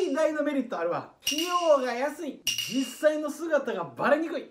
最大のメリットあるわ。費用が安い。実際の姿がバレにくい。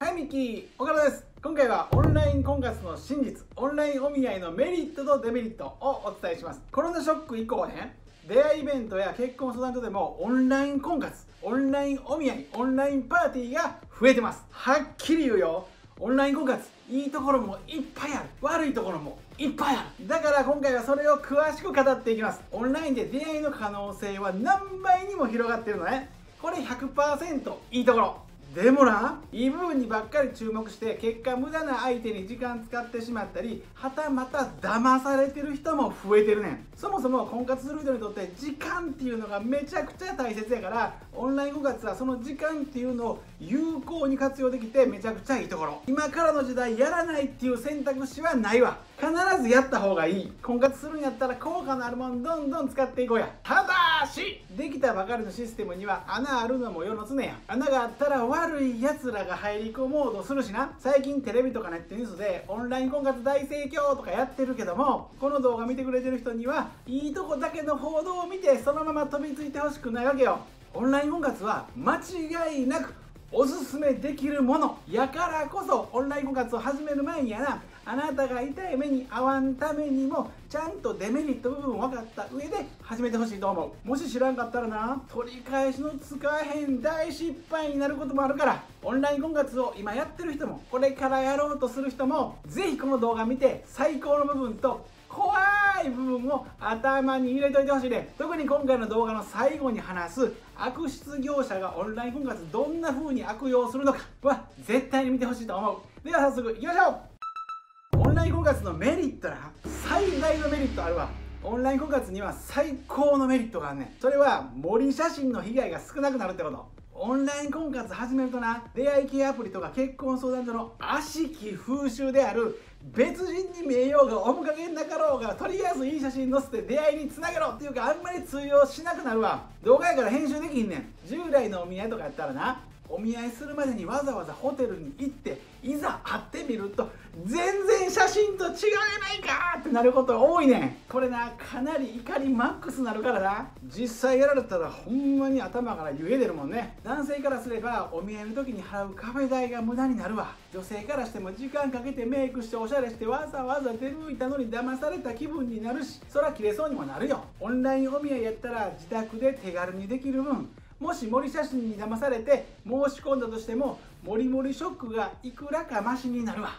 はいミッキー岡田です。今回はオンライン婚活の真実オンラインお見合いのメリットとデメリットをお伝えします。コロナショック以降ね出会いイベントや結婚相談所でもオンライン婚活オンラインお見合いオンラインパーティーが増えてます。はっきり言うよ。オンライン婚活いいところもいっぱいある。悪いところもいっぱいある。だから今回はそれを詳しく語っていきます。オンラインで出会いの可能性は何倍にも広がってるのね。これ100%いいところ。でもないい部分にばっかり注目して結果無駄な相手に時間使ってしまったりはたまた騙されてる人も増えてるねん。そもそも婚活する人にとって時間っていうのがめちゃくちゃ大切やからオンライン婚活はその時間っていうのを有効に活用できてめちゃくちゃいいところ。今からの時代やらないっていう選択肢はないわ。必ずやった方がいい。婚活するんやったら効果のあるものどんどん使っていこうや。ただし。できたばかりのシステムには穴あるのも世の常や。穴があったら悪いやつらが入り込もうとするしな。最近テレビとかネットニュースでオンライン婚活大盛況とかやってるけどもこの動画見てくれてる人にはいいとこだけの報道を見てそのまま飛びついてほしくないわけよ。オンライン婚活は間違いなくおすすめできるもの。やからこそオンライン婚活を始める前にやな。あなたが痛い目に遭わんためにもちゃんとデメリット部分分かった上で始めてほしいと思う。もし知らんかったらな取り返しのつかへん大失敗になることもあるからオンライン婚活を今やってる人もこれからやろうとする人もぜひこの動画見て最高の部分と怖い頭に入れといてほしいね。特に今回の動画の最後に話す悪質業者がオンライン婚活どんな風に悪用するのかは絶対に見てほしいと思う。では早速いきましょう。オンライン婚活のメリットな最大のメリットあるわ。オンライン婚活には最高のメリットがあるねそれは森写真の被害が少なくなるってこと。オンライン婚活始めるとな出会い系アプリとか結婚相談所の悪しき風習である別人に見えようが面影なかろうがとりあえずいい写真載せて出会いにつなげろっていうかあんまり通用しなくなるわ。動画やから編集できひんねん。従来のお見合いとかやったらな。お見合いするまでにわざわざホテルに行っていざ会ってみると全然写真と違うやないかってなること多いねん。これなかなり怒りマックスなるからな。実際やられたらほんまに頭から湯気出るもんね。男性からすればお見合いの時に払うカフェ代が無駄になるわ。女性からしても時間かけてメイクしておしゃれしてわざわざ出向いたのに騙された気分になるしそら切れそうにもなるよ。オンラインお見合いやったら自宅で手軽にできる分もし森写真に騙されて申し込んだとしてもモリモリショックがいくらかマシになるわ。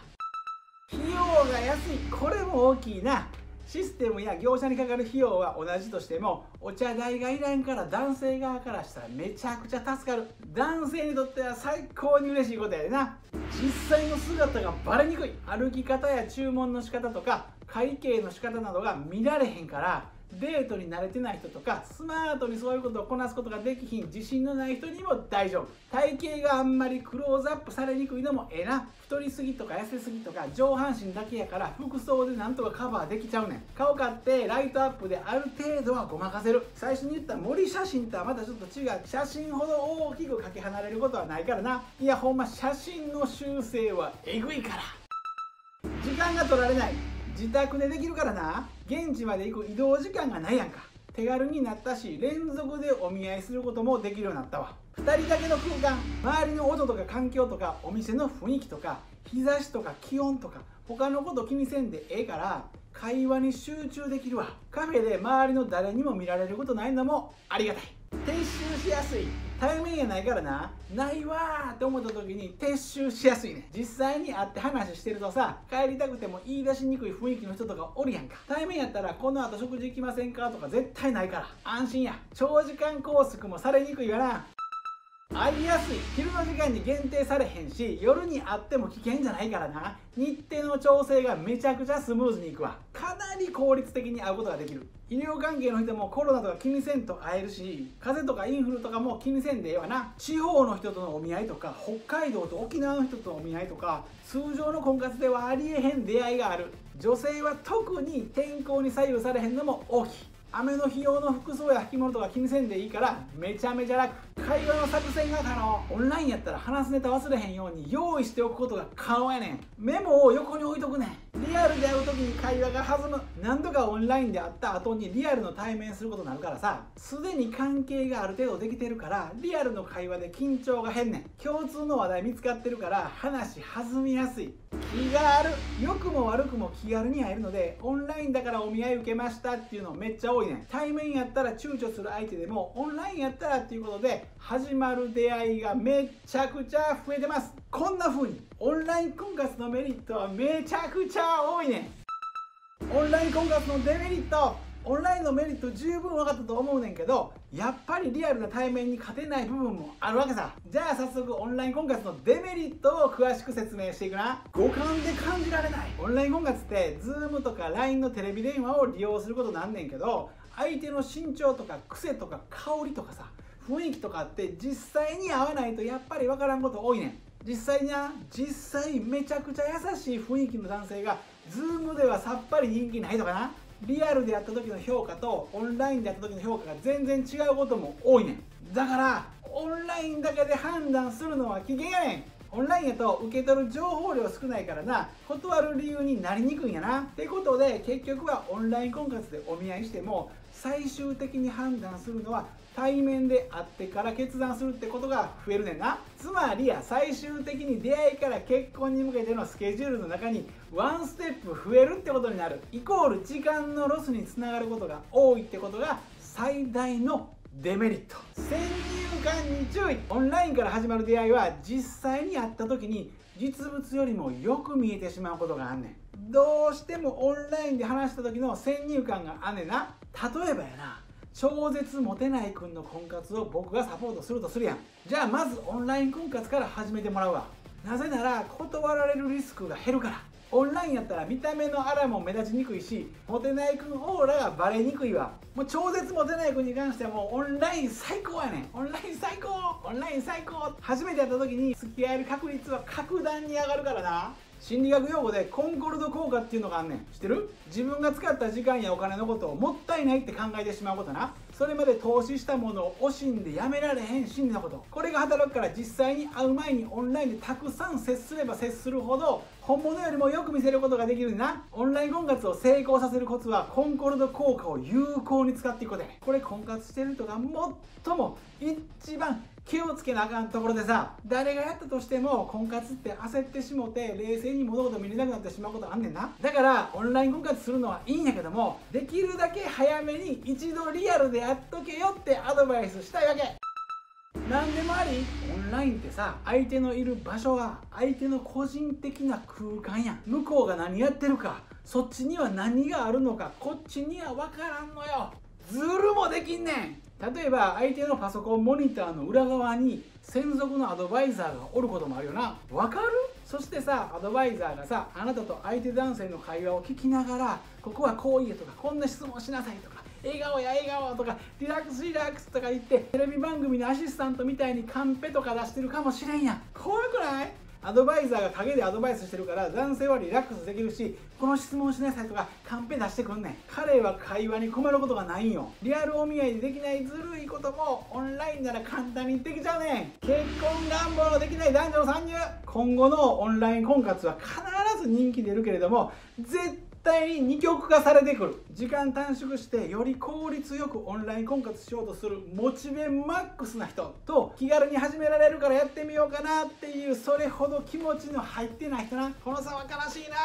費用が安いこれも大きいな。システムや業者にかかる費用は同じとしてもお茶代がいらんから男性側からしたらめちゃくちゃ助かる。男性にとっては最高に嬉しいことやでな。実際の姿がバレにくい。歩き方や注文の仕方とか会計の仕方などが見られへんからデートに慣れてない人とかスマートにそういうことをこなすことができひん自信のない人にも大丈夫。体型があんまりクローズアップされにくいのもええな。太りすぎとか痩せすぎとか上半身だけやから服装でなんとかカバーできちゃうねん。顔買ってライトアップである程度はごまかせる。最初に言った森写真とはまたちょっと違う。写真ほど大きくかけ離れることはないからな。いやほんま写真の修正はえぐいから。時間が取られない。自宅でできるからな。現地まで行く移動時間がないやんか。手軽になったし連続でお見合いすることもできるようになったわ。2人だけの空間周りの音とか環境とかお店の雰囲気とか日差しとか気温とか他のこと気にせんでええから会話に集中できるわ。カフェで周りの誰にも見られることないのもありがたい。撤収しやすい。対面やないからな。ないわーって思った時に撤収しやすいね。実際に会って話してるとさ帰りたくても言い出しにくい雰囲気の人とかおるやんか。対面やったらこの後食事行きませんかとか絶対ないから。安心や。長時間拘束もされにくいわな。会いやすい。昼の時間に限定されへんし夜に会っても危険じゃないからな。日程の調整がめちゃくちゃスムーズにいくわ。かなり効率的に会うことができる。医療関係の人もコロナとか気にせんと会えるし風邪とかインフルとかも気にせんでええわな。地方の人とのお見合いとか北海道と沖縄の人とのお見合いとか通常の婚活ではありえへん出会いがある。女性は特に天候に左右されへんのも大きい。雨の日用の服装や履物とか気にせんでいいからめちゃめちゃ楽。会話の作戦が可能オンラインやったら話すネタ忘れへんように用意しておくことが可能やねん。メモを横に置いとくねん。リアルで会う時に会話が弾む何度かオンラインで会った後にリアルの対面することになるからさすでに関係がある程度できてるからリアルの会話で緊張が変ねん。共通の話題見つかってるから話弾みやすい。気がある良くも悪くも気軽に会えるのでオンラインだからお見合い受けましたっていうのめっちゃ多いねん。対面やったら躊躇する相手でもオンラインやったらっていうことで始まる出会いがめちゃくちゃ増えてます。こんな風にオンライン婚活のメリットはめちゃくちゃ多いねん。オンライン婚活のデメリットオンラインのメリット十分分かったと思うねんけどやっぱりリアルな対面に勝てない部分もあるわけさ。じゃあ早速オンライン婚活のデメリットを詳しく説明していくな。五感で感じられない。オンライン婚活って Zoom とか LINE のテレビ電話を利用することなんねんけど相手の身長とか癖とか香りとかさ雰囲気とかって実際に合わないとやっぱり分からんこと多いねん。実際にな実際めちゃくちゃ優しい雰囲気の男性が Zoom ではさっぱり人気ないとかな。リアルでやった時の評価とオンラインでやった時の評価が全然違うことも多いねん。だからオンラインだけで判断するのは危険やねん。オンラインやと受け取る情報量少ないからな断る理由になりにくいんやな。ってことで結局はオンライン婚活でお見合いしても最終的に判断するのは対面で会ってから決断するってことが増えるねんな。つまりや最終的に出会いから結婚に向けてのスケジュールの中にワンステップ増えるってことになる。イコール時間のロスにつながることが多いってことが最大のデメリット。先入観に注意。オンラインから始まる出会いは実際に会った時に実物よりもよく見えてしまうことがあんねん。どうしてもオンラインで話した時の先入観があんねんな。例えばやな。超絶モテない君の婚活を僕がサポートするとするやん。じゃあまずオンライン婚活から始めてもらうわ。なぜなら断られるリスクが減るから。オンラインやったら見た目のあらも目立ちにくいしモテない君オーラがバレにくいわ。もう超絶モテない君に関してはもうオンライン最高やねん。オンライン最高。オンライン最高。初めてやった時に付き合える確率は格段に上がるからな。心理学用語でコンコルド効果っていうのがあんねん。知ってる？自分が使った時間やお金のことをもったいないって考えてしまうことな。それまで投資したものを惜しんでやめられへん心理のこと。これが働くから実際に会う前にオンラインでたくさん接すれば接するほど本物よりもよく見せることができるな。オンライン婚活を成功させるコツはコンコルド効果を有効に使っていくことやこれ婚活してる人が最も一番気をつけなあかんところでさ誰がやったとしても婚活って焦ってしもて冷静に物事見れなくなってしまうことあんねんな。だからオンライン婚活するのはいいんやけどもできるだけ早めに一度リアルでやっとけよってアドバイスしたいわけ。何でもありオンラインってさ相手のいる場所は相手の個人的な空間や。向こうが何やってるかそっちには何があるのかこっちには分からんのよ。ズルもできんねん。例えば相手のパソコンモニターの裏側に専属のアドバイザーがおることもあるよな。わかる？そしてさアドバイザーがさあなたと相手男性の会話を聞きながらここはこう言えとかこんな質問しなさいとか笑顔や笑顔とかリラックスリラックスとか言ってテレビ番組のアシスタントみたいにカンペとか出してるかもしれんやん。怖くない？アドバイザーが陰でアドバイスしてるから男性はリラックスできるしこの質問しなさいとかカンペ出してくんねん。彼は会話に困ることがないんよ。リアルお見合いでできないずるいこともオンラインなら簡単にできちゃうねん。結婚願望のできない男女の参入。今後のオンライン婚活は必ずず人気出るけれども絶対に二極化されてくる。時間短縮してより効率よくオンライン婚活しようとするモチベマックスな人と気軽に始められるからやってみようかなっていうそれほど気持ちの入ってない人な。この差は悲しいな。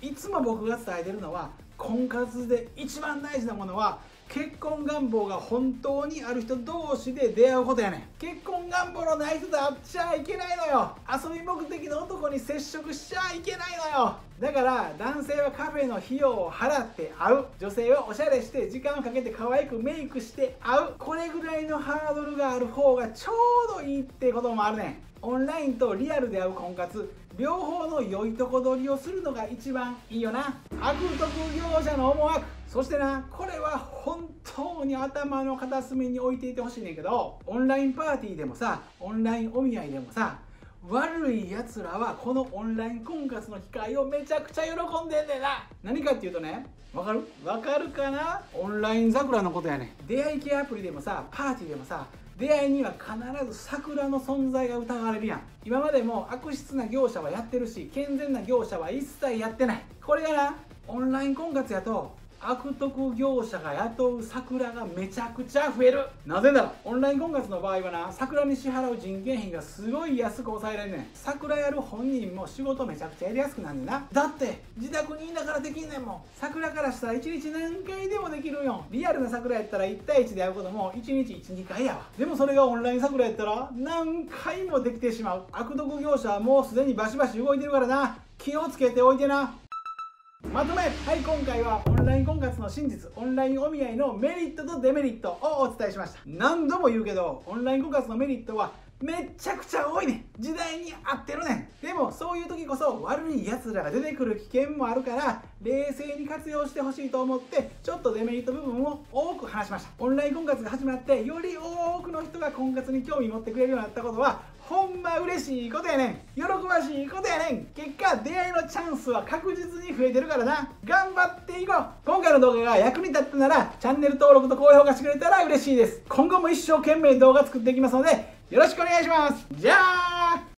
いつも僕が伝えてるのは婚活で一番大事なものは結婚願望が本当にある人同士で出会うことやねん。結婚願望のない人と会っちゃいけないのよ。遊び目的の男に接触しちゃいけないのよ。だから男性はカフェの費用を払って会う。女性はおしゃれして時間をかけて可愛くメイクして会う。これぐらいのハードルがある方がちょうどいいってこともあるねん。オンラインとリアルで会う婚活。両方の良いとこ取りをするのが一番いいよな。悪徳業者の思惑。そしてなこれは本当に頭の片隅に置いていてほしいねんけどオンラインパーティーでもさオンラインお見合いでもさ悪いやつらはこのオンライン婚活の機会をめちゃくちゃ喜んでんねんな。何かっていうとねわかる？わかるかな？オンライン桜のことやね出会い系アプリでもさパーティーでもさ出会いには必ず桜の存在が疑われるやん。今までも悪質な業者はやってるし健全な業者は一切やってない。これがなオンライン婚活やと悪徳業者が雇う桜がめちゃくちゃ増える。なぜならオンライン婚活の場合はな桜に支払う人件費がすごい安く抑えられんねん。桜やる本人も仕事めちゃくちゃやりやすくなんねんな。だって自宅にいながらできんねんもん。桜からしたら1日何回でもできるよ。リアルな桜やったら1対1で会うことも1日12回やわ。でもそれがオンライン桜やったら何回もできてしまう。悪徳業者はもうすでにバシバシ動いてるからな。気をつけておいてな。まとめはい今回はオンライン婚活の真実オンラインお見合いのメリットとデメリットをお伝えしました。何度も言うけどオンライン婚活のメリットはめっちゃくちゃ多いね。時代に合ってるね。でもそういう時こそ悪い奴らが出てくる危険もあるから冷静に活用してほしいと思ってちょっとデメリット部分を多く話しました。オンライン婚活が始まってより多くの人が婚活に興味持ってくれるようになったことはほんま嬉しいことやねん。喜ばしいことやねん。結果出会いのチャンスは確実に増えてるからな。頑張っていこう。今回の動画が役に立ったならチャンネル登録と高評価してくれたら嬉しいです。今後も一生懸命動画作っていきますのでよろしくお願いします。じゃあ